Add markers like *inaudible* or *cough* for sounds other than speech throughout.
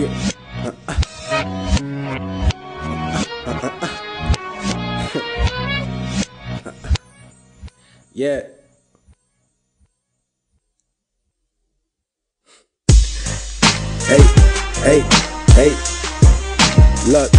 Yeah. yeah. Hey, hey, hey. Look.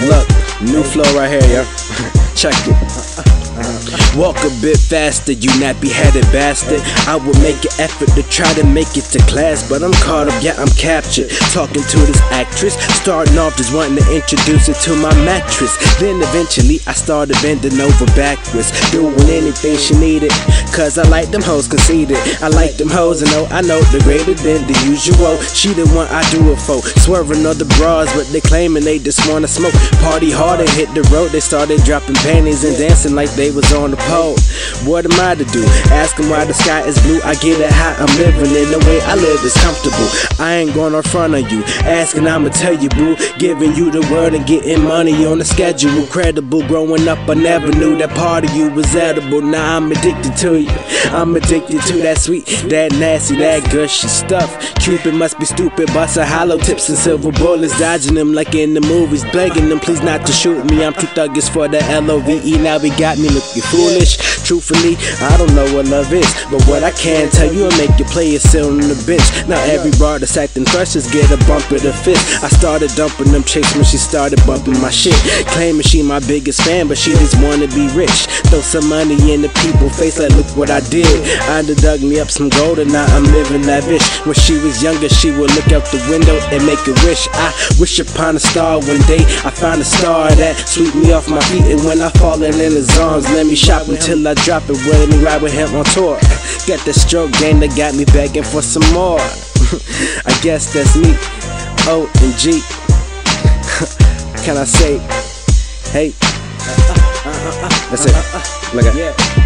Look, new flow right here, yo. *laughs* Check it. Uh, uh, uh, Walk a bit faster, you nappy headed bastard. I would make an effort to try to make it to class, but I'm caught up, yeah, I'm captured. Talking to this actress, starting off just wanting to introduce her to my mattress. Then eventually I started bending over backwards, doing anything she needed. Cause I like them hoes conceited. I like them hoes, and know I know they're greater than the usual. She the one I do it for. Swerving other bras, but they claiming they just wanna smoke. Party hard and hit the road, they started dropping panties and dancing like they was on the pole. What am I to do? Ask them why the sky is blue. I get it how I'm living in the way I live is comfortable. I ain't going in front of you. Asking, I'ma tell you, boo. Giving you the word and getting money on the schedule. Credible. Growing up, I never knew that part of you was edible. Now I'm addicted to you. I'm addicted to that sweet, that nasty, that gushy stuff. Cupid must be stupid, busting hollow tips and silver bullets, dodging them like in the movies, begging them please not to shoot me. I'm too thuggish for the L O V E. Now we got me looking foolish. Truthfully, I don't know what love is, but what I can tell you, will make you play it sit on the bench. Now every bar that's acting just get a bump of the fist. I started dumping them chicks when she started bumping my shit, claiming she my biggest fan, but she just wanna be rich. Throw some money in the people face, like look what I did. I dug me up some gold and now I'm living lavish. When she was younger, she would look out the window and make a wish. I wish upon a star one day. I find a star that sweep me off my feet, and when I fall in his arms, let me shop till I drop it. Let me ride with him on tour. Got the stroke game that got me begging for some more. *laughs* I guess that's me, O and G. *laughs* Can I say, hey? That's it. Look at.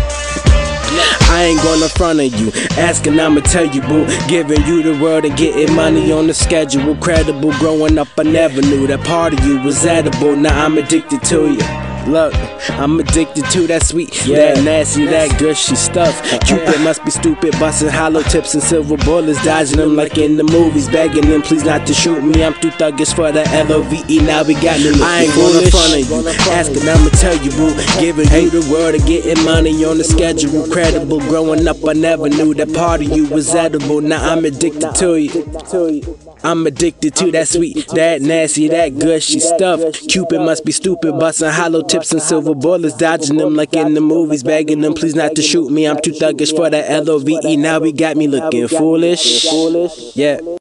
I ain't gonna front of you, asking I'ma tell you, boo. Giving you the world and getting money on the schedule. Credible, growing up, I never knew that part of you was edible. Now I'm addicted to you. Look, I'm addicted to that sweet, yeah. that nasty, that gushy stuff. Cupid must be stupid, busting hollow tips and silver bullets, dodging them like in the movies, begging them please not to shoot me. I'm too thuggish for the L-O-V-E. Now we got me. I ain't going in front of you, asking I'ma tell you, boo. Giving you the word of getting money on the schedule. Credible, growing up, I never knew that part of you was edible. Now I'm addicted to you. I'm addicted to that sweet, that nasty, that gushy stuff. Cupid must be stupid, busting hollow tips and silver bullets, dodging them like in the movies, begging them please not to shoot me. I'm too thuggish for that L O V E. Now we got me looking foolish. Yeah.